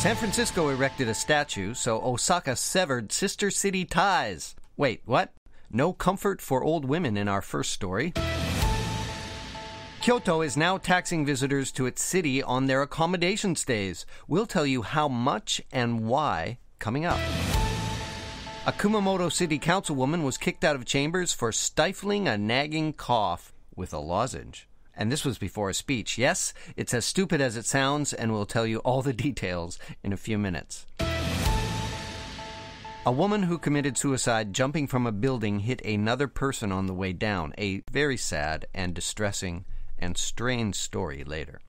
San Francisco erected a statue, so Osaka severed sister city ties. Wait, what? No comfort for old women in our first story. Kyoto is now taxing visitors to its city on their accommodation stays. We'll tell you how much and why coming up. A Kumamoto City Councilwoman was kicked out of chambers for stifling a nagging cough with a lozenge. And this was before a speech. Yes, it's as stupid as it sounds, and we'll tell you all the details in a few minutes. A woman who committed suicide jumping from a building hit another person on the way down. A very sad and distressing and strange story later.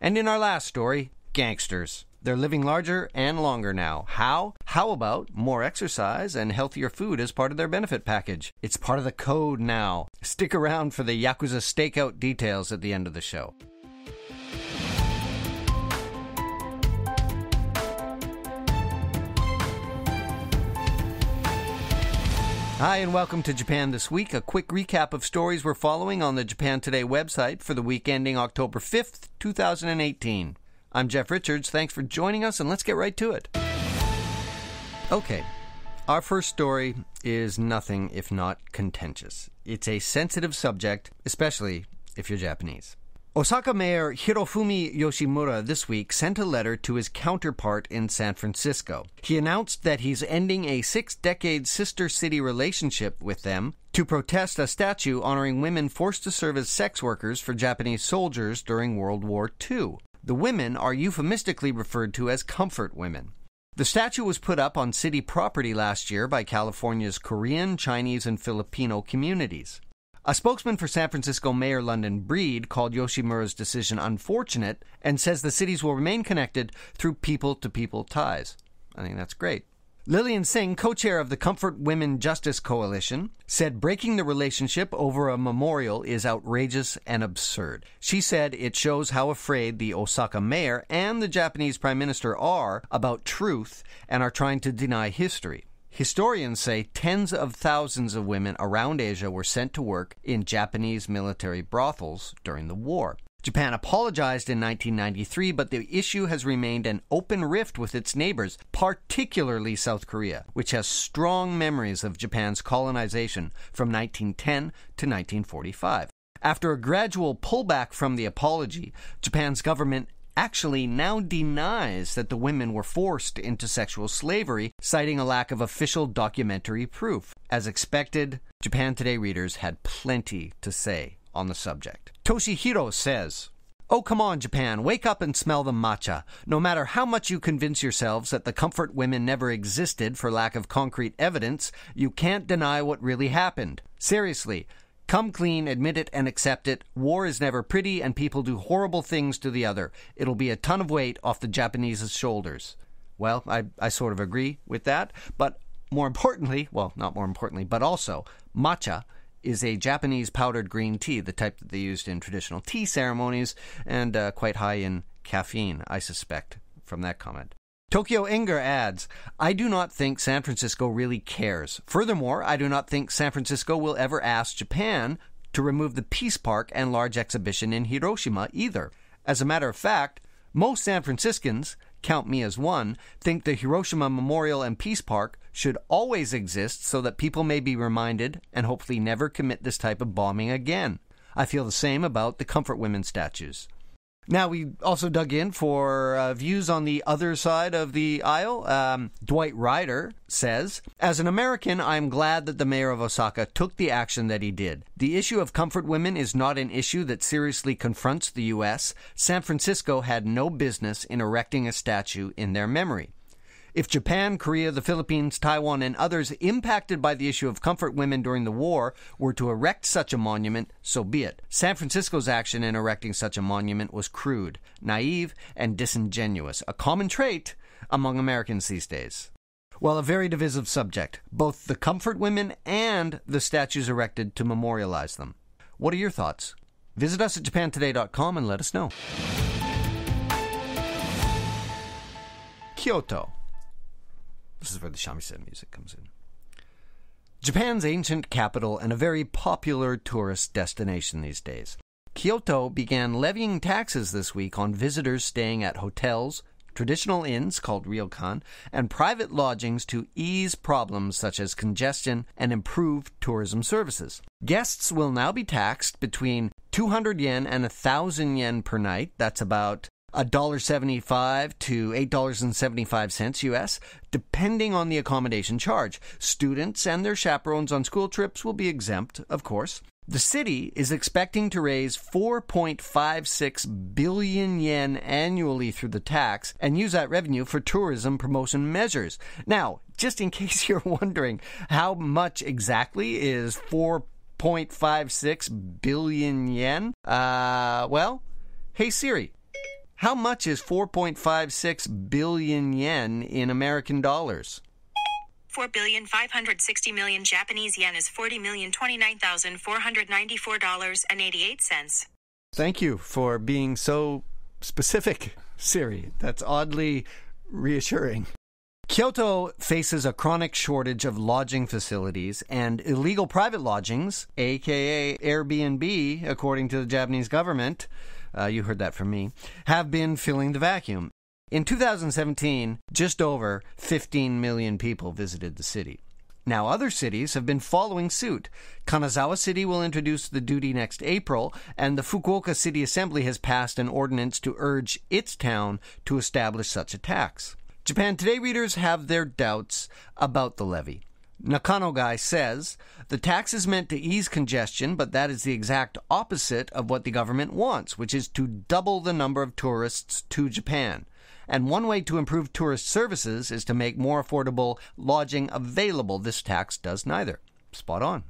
And in our last story, gangsters. They're living larger and longer now. How? How about more exercise and healthier food as part of their benefit package? It's part of the code now. Stick around for the Yakuza stakeout details at the end of the show. Hi, and welcome to Japan This Week. A quick recap of stories we're following on the Japan Today website for the week ending October 5th, 2018. I'm Jeff Richards. Thanks for joining us, and let's get right to it. Okay, our first story is nothing if not contentious. It's a sensitive subject, especially if you're Japanese. Osaka Mayor Hirofumi Yoshimura this week sent a letter to his counterpart in San Francisco. He announced that he's ending a six decade sister city relationship with them to protest a statue honoring women forced to serve as sex workers for Japanese soldiers during World War II. The women are euphemistically referred to as comfort women. The statue was put up on city property last year by California's Korean, Chinese, and Filipino communities. A spokesman for San Francisco Mayor London Breed called Yoshimura's decision unfortunate and says the cities will remain connected through people to people ties. I think that's great. Lillian Sing, co chair of the Comfort Women Justice Coalition, said breaking the relationship over a memorial is outrageous and absurd. She said it shows how afraid the Osaka mayor and the Japanese prime minister are about truth and are trying to deny history. Historians say tens of thousands of women around Asia were sent to work in Japanese military brothels during the war. Japan apologized in 1993, but the issue has remained an open rift with its neighbors, particularly South Korea, which has strong memories of Japan's colonization from 1910 to 1945. After a gradual pullback from the apology, Japan's government actually now denies that the women were forced into sexual slavery, citing a lack of official documentary proof. As expected, Japan Today readers had plenty to say on the subject. Toshihiro says, Oh, come on, Japan, wake up and smell the matcha. No matter how much you convince yourselves that the comfort women never existed for lack of concrete evidence, you can't deny what really happened. Seriously, Come clean, admit it, and accept it. War is never pretty, and people do horrible things to the other. It'll be a ton of weight off the Japanese's shoulders. Well, I, I sort of agree with that, but more importantly, well, not more importantly, but also, matcha is a Japanese powdered green tea, the type that they used in traditional tea ceremonies, and uh, quite high in caffeine, I suspect, from that comment. Tokyo Inger adds, I do not think San Francisco really cares. Furthermore, I do not think San Francisco will ever ask Japan to remove the Peace Park and large exhibition in Hiroshima either. As a matter of fact, most San Franciscans, count me as one, think the Hiroshima Memorial and Peace Park should always exist so that people may be reminded and hopefully never commit this type of bombing again. I feel the same about the Comfort Women statues. Now, we also dug in for uh, views on the other side of the aisle. Um, Dwight Ryder says, As an American, I'm glad that the mayor of Osaka took the action that he did. The issue of comfort women is not an issue that seriously confronts the U.S. San Francisco had no business in erecting a statue in their memory. If Japan, Korea, the Philippines, Taiwan, and others impacted by the issue of comfort women during the war were to erect such a monument, so be it. San Francisco's action in erecting such a monument was crude, naive, and disingenuous, a common trait among Americans these days. Well, a very divisive subject, both the comfort women and the statues erected to memorialize them. What are your thoughts? Visit us at japantoday.com and let us know. Kyoto. This is where the shamisen music comes in. Japan's ancient capital and a very popular tourist destination these days. Kyoto began levying taxes this week on visitors staying at hotels, traditional inns called ryokan, and private lodgings to ease problems such as congestion and improve tourism services. Guests will now be taxed between 200 yen and 1,000 yen per night. That's about $1.75 to $8.75 US, depending on the accommodation charge. Students and their chaperones on school trips will be exempt, of course. The city is expecting to raise 4.56 billion yen annually through the tax and use that revenue for tourism promotion measures. Now, just in case you're wondering, how much exactly is 4.56 billion yen? Uh, well, hey Siri, how much is 4.56 billion yen in American dollars? 4 billion 560 million Japanese yen is 40 million 29,494 dollars and 88 cents. Thank you for being so specific, Siri. That's oddly reassuring. Kyoto faces a chronic shortage of lodging facilities and illegal private lodgings, aka Airbnb, according to the Japanese government, uh, you heard that from me, have been filling the vacuum. In 2017, just over 15 million people visited the city. Now, other cities have been following suit. Kanazawa City will introduce the duty next April, and the Fukuoka City Assembly has passed an ordinance to urge its town to establish such a tax. Japan Today readers have their doubts about the levy. Nakano Guy says the tax is meant to ease congestion, but that is the exact opposite of what the government wants, which is to double the number of tourists to Japan. And one way to improve tourist services is to make more affordable lodging available. This tax does neither. Spot on.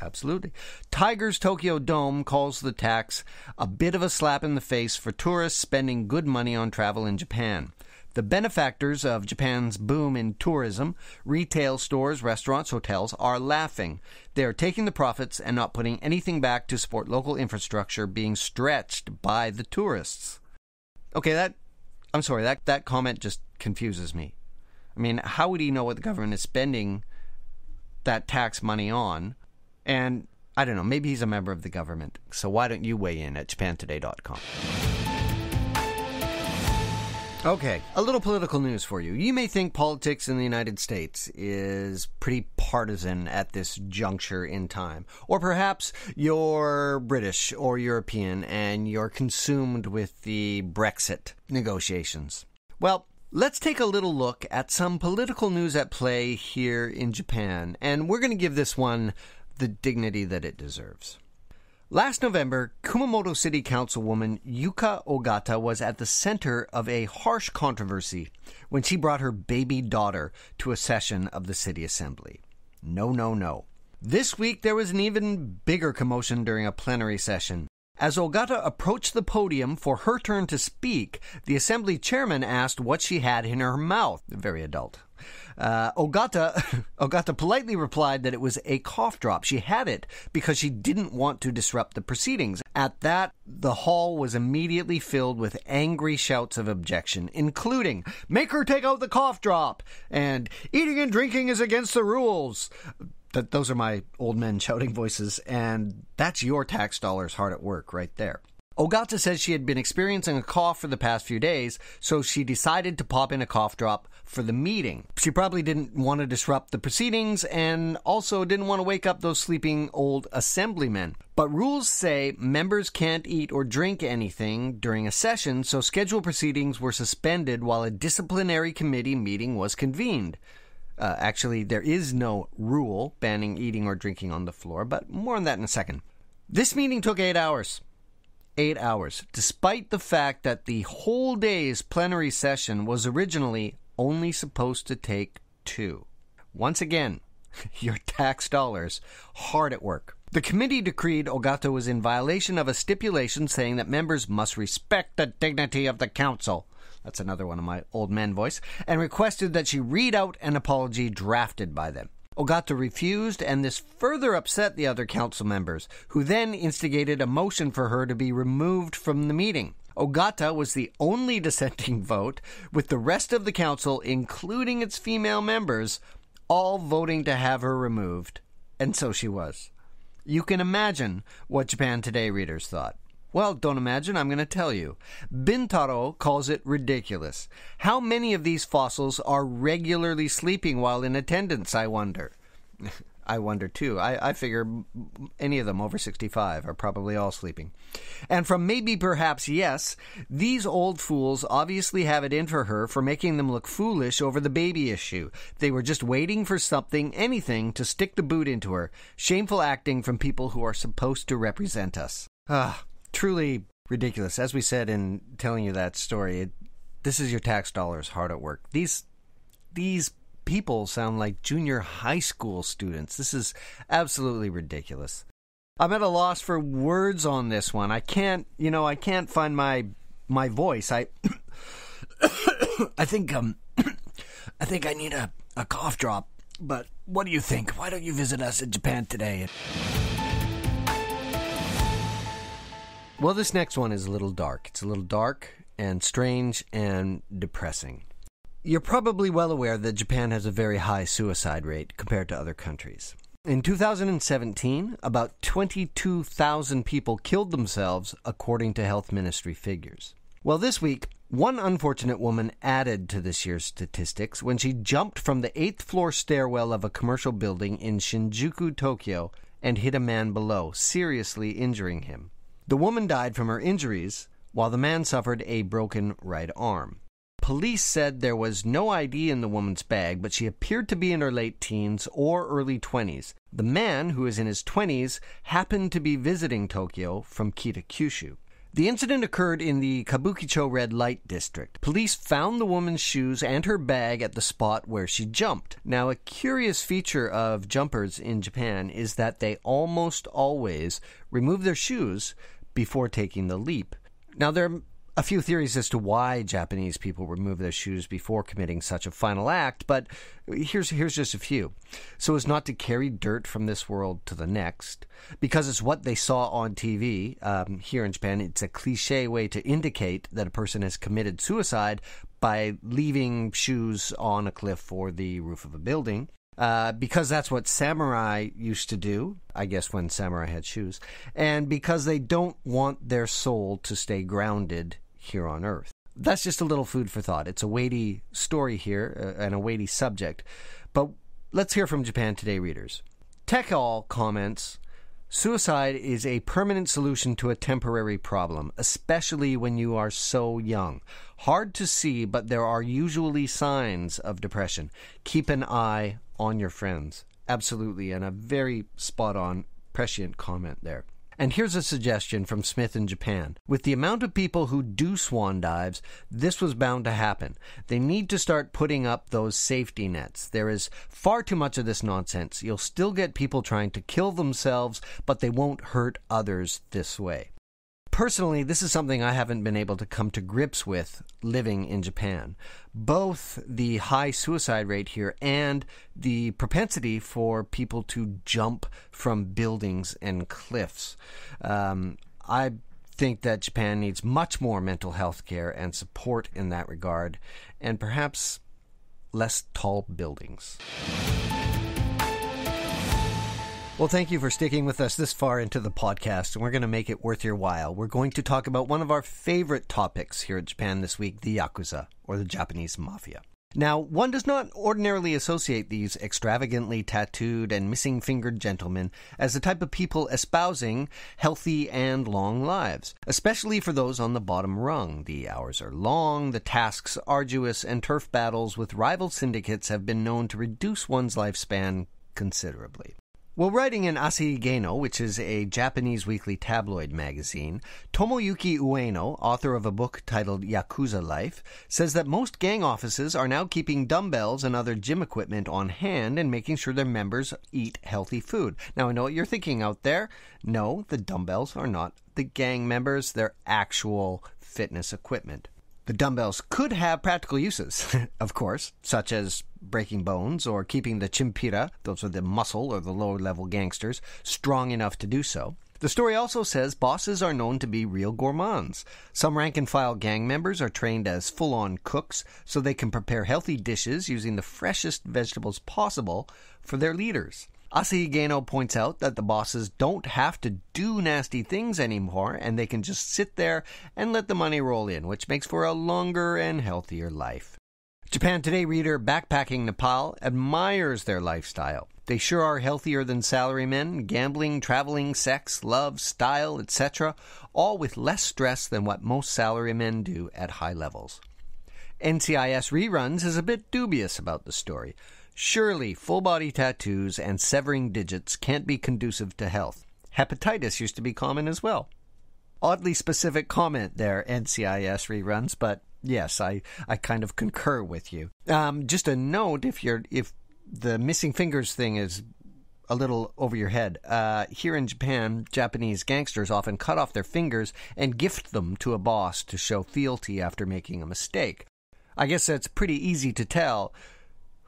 Absolutely. Tiger's Tokyo Dome calls the tax a bit of a slap in the face for tourists spending good money on travel in Japan. The benefactors of Japan's boom in tourism, retail stores, restaurants, hotels, are laughing. They are taking the profits and not putting anything back to support local infrastructure being stretched by the tourists. Okay, that I'm sorry, that, that comment just confuses me. I mean, how would he know what the government is spending that tax money on? And I don't know, maybe he's a member of the government. So why don't you weigh in at japantoday.com? Okay, a little political news for you. You may think politics in the United States is pretty partisan at this juncture in time. Or perhaps you're British or European and you're consumed with the Brexit negotiations. Well, Let's take a little look at some political news at play here in Japan, and we're going to give this one the dignity that it deserves. Last November, Kumamoto City Councilwoman Yuka Ogata was at the center of a harsh controversy when she brought her baby daughter to a session of the city assembly. No, no, no. This week, there was an even bigger commotion during a plenary session. As Ogata approached the podium for her turn to speak, the assembly chairman asked what she had in her mouth. Very adult. Uh, Ogata, Ogata politely replied that it was a cough drop. She had it because she didn't want to disrupt the proceedings. At that, the hall was immediately filled with angry shouts of objection, including, Make her take out the cough drop! and Eating and drinking is against the rules! That those are my old men shouting voices, and that's your tax dollars hard at work right there. Ogata says she had been experiencing a cough for the past few days, so she decided to pop in a cough drop for the meeting. She probably didn't want to disrupt the proceedings and also didn't want to wake up those sleeping old assemblymen. But rules say members can't eat or drink anything during a session, so scheduled proceedings were suspended while a disciplinary committee meeting was convened. Uh, actually, there is no rule banning eating or drinking on the floor, but more on that in a second. This meeting took eight hours eight hours, despite the fact that the whole day's plenary session was originally only supposed to take two. Once again, your tax dollars hard at work. The committee decreed Ogata was in violation of a stipulation saying that members must respect the dignity of the council. That's another one of my old man voice, and requested that she read out an apology drafted by them. Ogata refused, and this further upset the other council members, who then instigated a motion for her to be removed from the meeting. Ogata was the only dissenting vote, with the rest of the council, including its female members, all voting to have her removed. And so she was. You can imagine what Japan Today readers thought. Well, don't imagine, I'm going to tell you. Bintaro calls it ridiculous. How many of these fossils are regularly sleeping while in attendance, I wonder? I wonder too. I, I figure any of them over 65 are probably all sleeping. And from maybe perhaps yes, these old fools obviously have it in for her for making them look foolish over the baby issue. They were just waiting for something, anything, to stick the boot into her. Shameful acting from people who are supposed to represent us. Ah, truly ridiculous. As we said in telling you that story, it, this is your tax dollars hard at work. These these people sound like junior high school students. This is absolutely ridiculous. I'm at a loss for words on this one. I can't, you know, I can't find my my voice. I I think um I think I need a, a cough drop. But what do you think? Why don't you visit us in Japan today? Well, this next one is a little dark. It's a little dark and strange and depressing. You're probably well aware that Japan has a very high suicide rate compared to other countries. In 2017, about 22,000 people killed themselves, according to health ministry figures. Well, this week, one unfortunate woman added to this year's statistics when she jumped from the eighth floor stairwell of a commercial building in Shinjuku, Tokyo, and hit a man below, seriously injuring him. The woman died from her injuries, while the man suffered a broken right arm. Police said there was no ID in the woman's bag, but she appeared to be in her late teens or early 20s. The man, who is in his 20s, happened to be visiting Tokyo from Kita Kyushu. The incident occurred in the Kabukicho Red Light District. Police found the woman's shoes and her bag at the spot where she jumped. Now, a curious feature of jumpers in Japan is that they almost always remove their shoes before taking the leap. Now, there are a few theories as to why Japanese people remove their shoes before committing such a final act, but here's here's just a few. So as not to carry dirt from this world to the next, because it's what they saw on TV um, here in Japan. It's a cliche way to indicate that a person has committed suicide by leaving shoes on a cliff or the roof of a building. Uh, because that's what samurai used to do, I guess, when samurai had shoes, and because they don't want their soul to stay grounded here on Earth. That's just a little food for thought. It's a weighty story here uh, and a weighty subject. But let's hear from Japan Today readers. Tekal comments Suicide is a permanent solution to a temporary problem, especially when you are so young. Hard to see, but there are usually signs of depression. Keep an eye on your friends. Absolutely, and a very spot on, prescient comment there. And here's a suggestion from Smith in Japan. With the amount of people who do swan dives, this was bound to happen. They need to start putting up those safety nets. There is far too much of this nonsense. You'll still get people trying to kill themselves, but they won't hurt others this way. Personally, this is something I haven't been able to come to grips with living in Japan. Both the high suicide rate here and the propensity for people to jump from buildings and cliffs. Um, I think that Japan needs much more mental health care and support in that regard, and perhaps less tall buildings. Well, thank you for sticking with us this far into the podcast, and we're going to make it worth your while. We're going to talk about one of our favorite topics here at Japan this week the Yakuza, or the Japanese Mafia. Now, one does not ordinarily associate these extravagantly tattooed and missing fingered gentlemen as the type of people espousing healthy and long lives, especially for those on the bottom rung. The hours are long, the tasks arduous, and turf battles with rival syndicates have been known to reduce one's lifespan considerably. While writing in Asahi Geino, which is a Japanese weekly tabloid magazine, Tomoyuki Ueno, author of a book titled Yakuza Life, says that most gang offices are now keeping dumbbells and other gym equipment on hand and making sure their members eat healthy food. Now, I know what you're thinking out there. No, the dumbbells are not the gang members, they're actual fitness equipment. The dumbbells could have practical uses, of course, such as breaking bones or keeping the chimpira, those are the muscle or the lower level gangsters, strong enough to do so. The story also says bosses are known to be real gourmands. Some rank and file gang members are trained as full on cooks so they can prepare healthy dishes using the freshest vegetables possible for their leaders. Asahi Geino points out that the bosses don't have to do nasty things anymore and they can just sit there and let the money roll in, which makes for a longer and healthier life. Japan Today reader Backpacking Nepal admires their lifestyle. They sure are healthier than salarymen, gambling, traveling, sex, love, style, etc., all with less stress than what most salarymen do at high levels. NCIS Reruns is a bit dubious about the story. Surely full body tattoos and severing digits can't be conducive to health. Hepatitis used to be common as well. Oddly specific comment there, NCIS reruns, but yes, I, I kind of concur with you. Um, just a note if you're if the missing fingers thing is a little over your head. Uh, here in Japan, Japanese gangsters often cut off their fingers and gift them to a boss to show fealty after making a mistake. I guess that's pretty easy to tell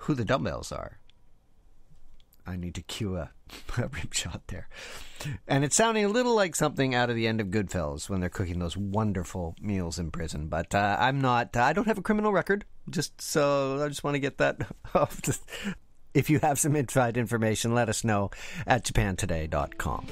who the dumbbells are. I need to cue a, a rim shot there. And it's sounding a little like something out of the end of Goodfellas when they're cooking those wonderful meals in prison. But uh, I'm not, I don't have a criminal record. Just so I just want to get that off. If you have some inside information, let us know at japantoday.com.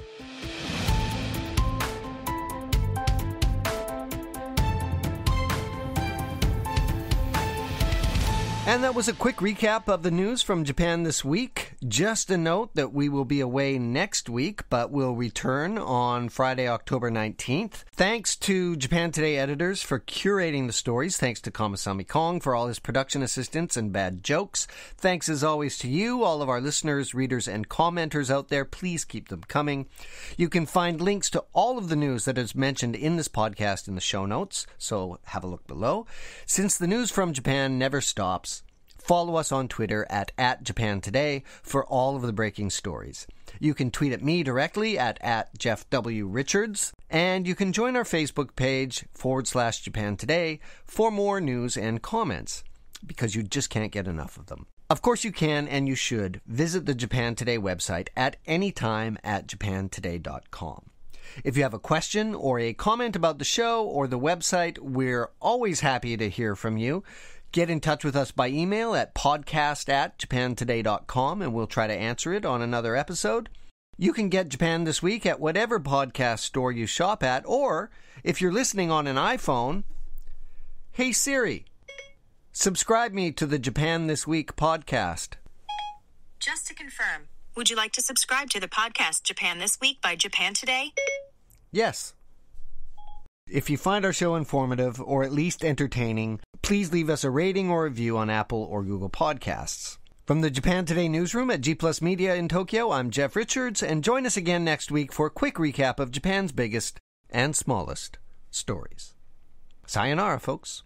And that was a quick recap of the news from Japan this week. Just a note that we will be away next week, but will return on Friday, October 19th. Thanks to Japan Today editors for curating the stories. Thanks to Kamasami Kong for all his production assistance and bad jokes. Thanks as always to you, all of our listeners, readers, and commenters out there. Please keep them coming. You can find links to all of the news that is mentioned in this podcast in the show notes, so have a look below. Since the news from Japan never stops, Follow us on Twitter at, at Japan Today for all of the breaking stories. You can tweet at me directly at, at Jeff W. Richards, and you can join our Facebook page forward slash Japan Today for more news and comments, because you just can't get enough of them. Of course, you can and you should visit the Japan Today website at any time at japantoday.com. If you have a question or a comment about the show or the website, we're always happy to hear from you. Get in touch with us by email at podcast at japantoday.com and we'll try to answer it on another episode. You can get Japan This Week at whatever podcast store you shop at, or if you're listening on an iPhone, hey Siri, subscribe me to the Japan This Week podcast. Just to confirm, would you like to subscribe to the podcast Japan This Week by Japan Today? Yes. If you find our show informative or at least entertaining, please leave us a rating or a review on Apple or Google Podcasts. From the Japan Today newsroom at G Plus Media in Tokyo, I'm Jeff Richards, and join us again next week for a quick recap of Japan's biggest and smallest stories. Sayonara, folks.